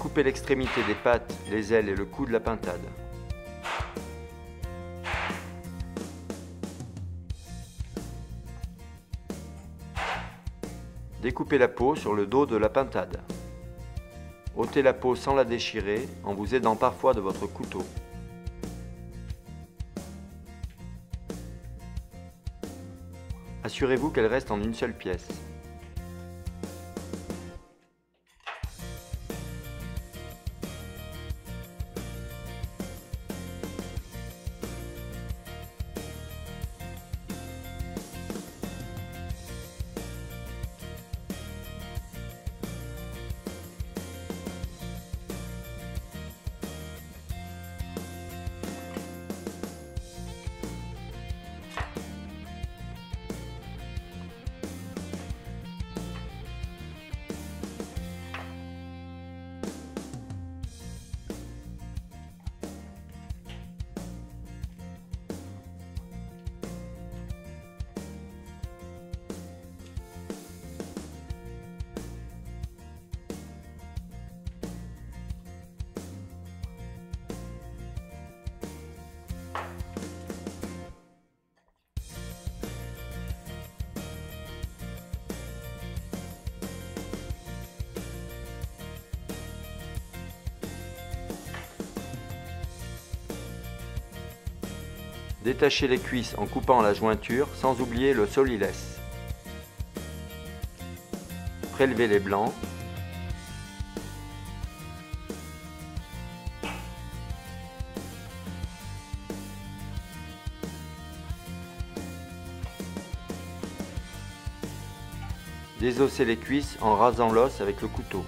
Découpez l'extrémité des pattes, les ailes et le cou de la pintade. Découpez la peau sur le dos de la pintade. ôtez la peau sans la déchirer en vous aidant parfois de votre couteau. Assurez-vous qu'elle reste en une seule pièce. Détachez les cuisses en coupant la jointure sans oublier le solilès. Prélevez les blancs. Désossez les cuisses en rasant l'os avec le couteau.